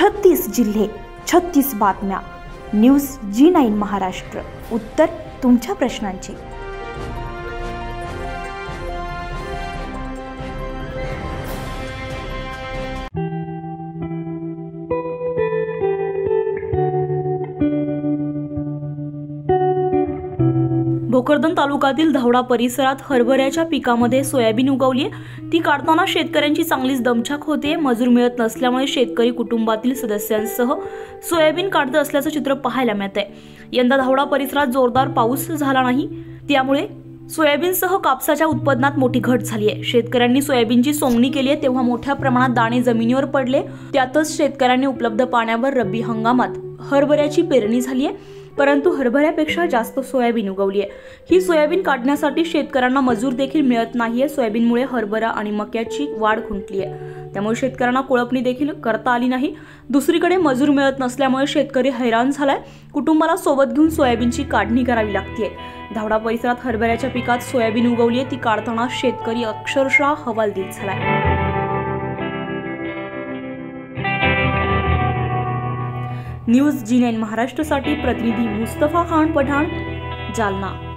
छत्तीस जिल्हे छत्तीस बातम्या. न्यूज जी नाईन महाराष्ट्र. उत्तर तुमच्या प्रश्नांची. भोकरदन तालुक्यातील धावडा परिसरात हरभऱ्याच्या पिकामध्ये सोयाबीन उगवली ती काढताना शेतकऱ्यांची चांगलीच दमछाक होते. मजूर मिळत नसल्यामुळे शेतकरी कुटुंबातील सदस्यांसह सोयाबीन काढत असल्याचं चित्र पाहायला मिळत आहे यंदा धावडा परिसरात जोरदार पाऊस झाला नाही. त्यामुळे सोयाबीनसह कापसाच्या उत्पादनात मोठी घट झाली आहे. शेतकऱ्यांनी सोयाबीनची सोंगणी केली आहे. तेव्हा मोठ्या प्रमाणात दाणे जमिनीवर पडले. त्यातच शेतकऱ्यांनी उपलब्ध पाण्यावर रब्बी हंगामात हरभऱ्याची पेरणी झाली आहे. परंतु हरभऱ्यापेक्षा जास्त सोयाबीन उगवली आहे. ही सोयाबीन काढण्यासाठी शेतकऱ्यांना मजूर देखील मिळत नाहीये. सोयाबीनमुळे हरभरा आणि मक्याची वाढ खुंटली आहे. त्यामुळे शेतकऱ्यांना कोळपणी देखील करता आली नाही. दुसरीकडे मजूर मिळत नसल्यामुळे शेतकरी हैराण झालाय. कुटुंबाला सोबत घेऊन सोयाबीनची काढणी करावी लागते धावडा परिसरात हरभऱ्याच्या पिकात सोयाबीन उगवली आहे ती काढताना शेतकरी अक्षरशः हवालदिल झालाय. न्यूज जी नाईन महाराष्ट्रासाठी प्रतिनिधी मुस्तफा खान पठाण जालना.